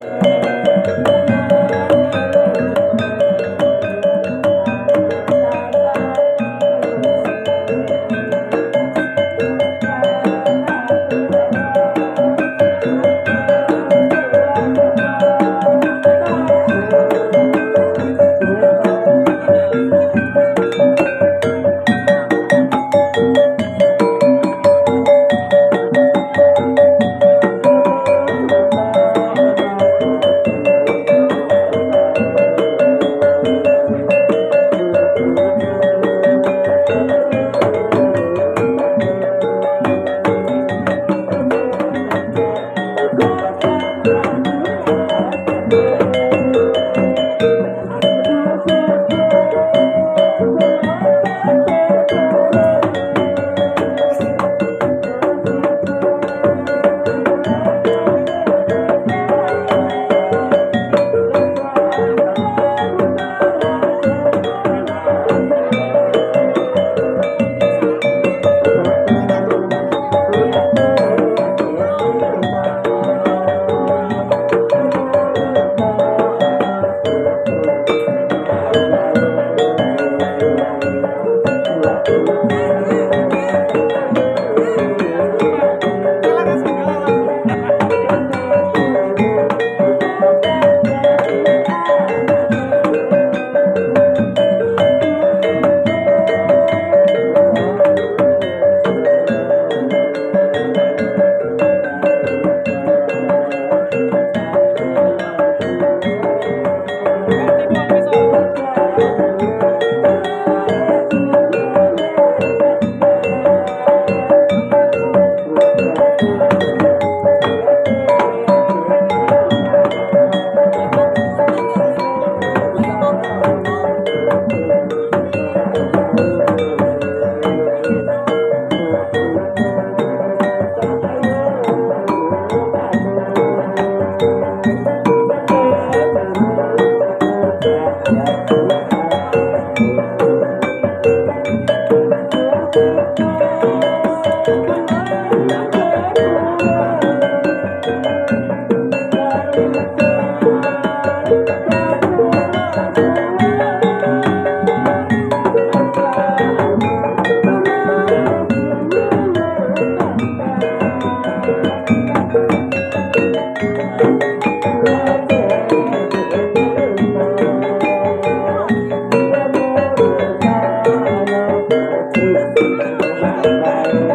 you. Bye.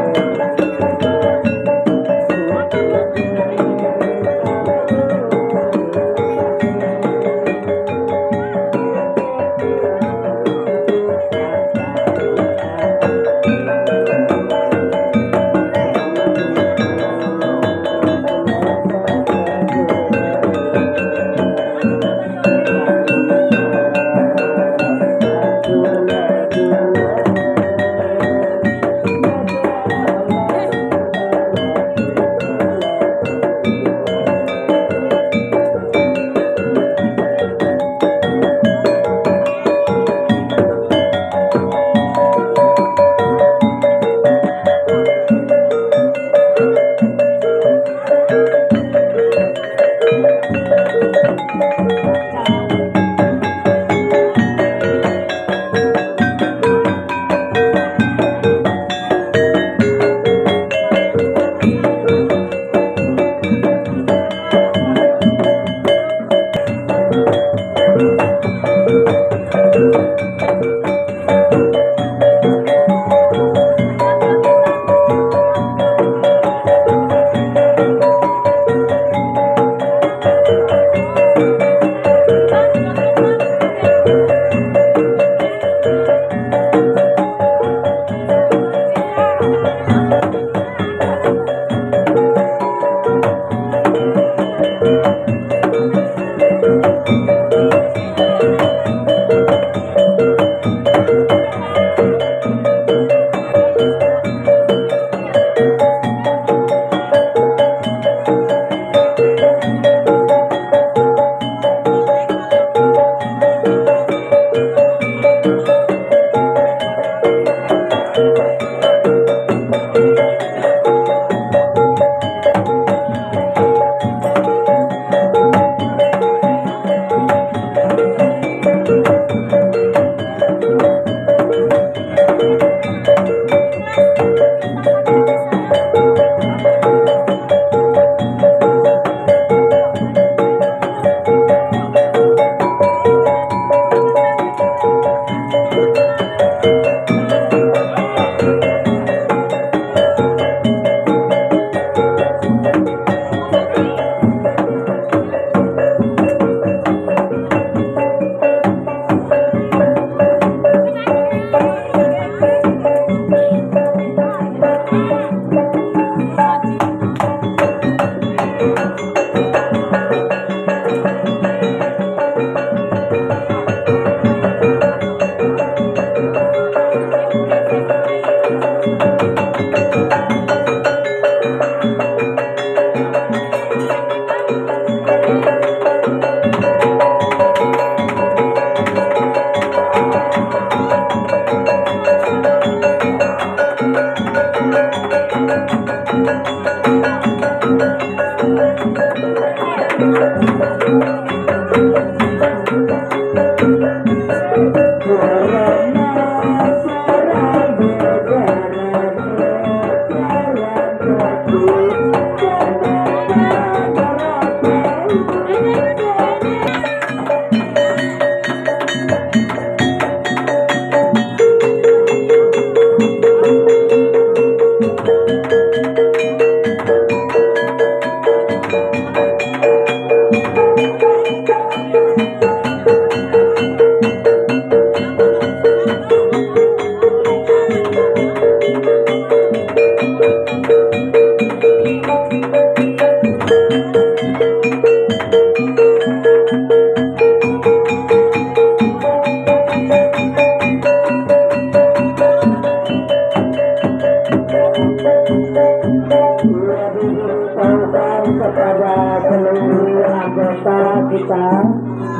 Kepada seluruh anggota kita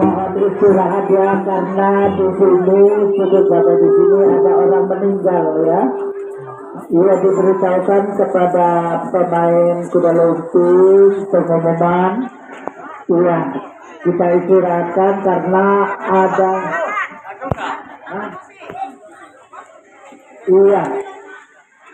mohon istirahat ya karena di sini sudut pada di sini ada orang meninggal ya. Ia diberitahukan kepada pemain kuda lumpur pengumuman. Iya, kita istirahatkan karena ada. Iya,